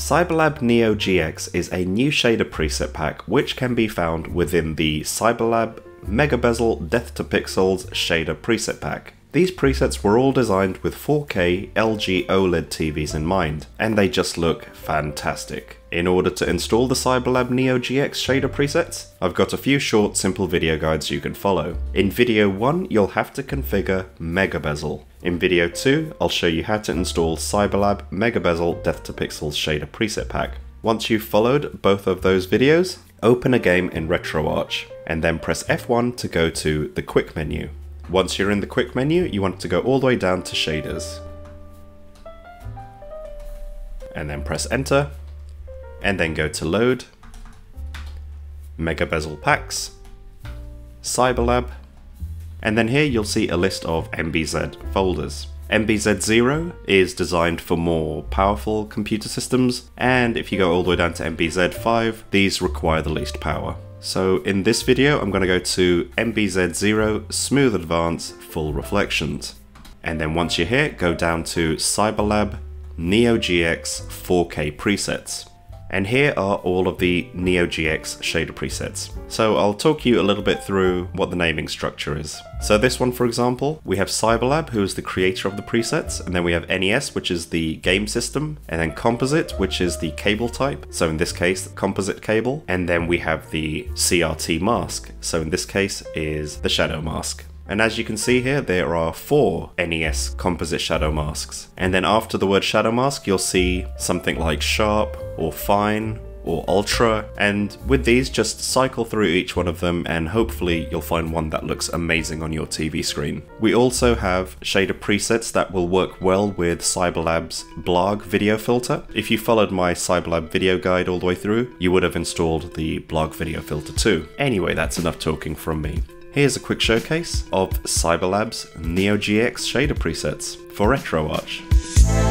Cyberlab Neo GX is a new shader preset pack which can be found within the Cyberlab Megabezel Death to Pixels shader preset pack. These presets were all designed with 4K LG OLED TVs in mind, and they just look fantastic. In order to install the Cyberlab Neo GX shader presets, I've got a few short simple video guides you can follow. In video 1 you'll have to configure Megabezel. In video 2 I'll show you how to install Cyberlab Megabezel Death to Pixels shader preset pack. Once you've followed both of those videos, open a game in RetroArch, and then press F1 to go to the quick menu. Once you're in the quick menu, you want to go all the way down to shaders. And then press enter, and then go to load, Megabezel packs, Cyberlab, and then here you'll see a list of MBZ folders. MBZ0 is designed for more powerful computer systems, and if you go all the way down to MBZ5, these require the least power. So in this video, I'm going to go to MBZ0 Smooth Advance Full Reflections. And then once you're here, go down to Cyberlab Neo GX 4K presets. And here are all of the Neo GX shader presets. So I'll talk you a little bit through what the naming structure is. So this one, for example, we have Cyberlab, who is the creator of the presets, and then we have NES, which is the game system, and then Composite, which is the cable type. So in this case, composite cable, and then we have the CRT mask. So in this case is the shadow mask. And as you can see here, there are four NES composite shadow masks. And then after the word shadow mask, you'll see something like sharp or fine or ultra and with these just cycle through each one of them and hopefully you'll find one that looks amazing on your TV screen. We also have shader presets that will work well with Cyberlab's Blargg video filter. If you followed my Cyberlab video guide all the way through, you would have installed the Blargg video filter too. Anyway, that's enough talking from me. Here's a quick showcase of Cyberlab's Neo GX shader presets for RetroArch.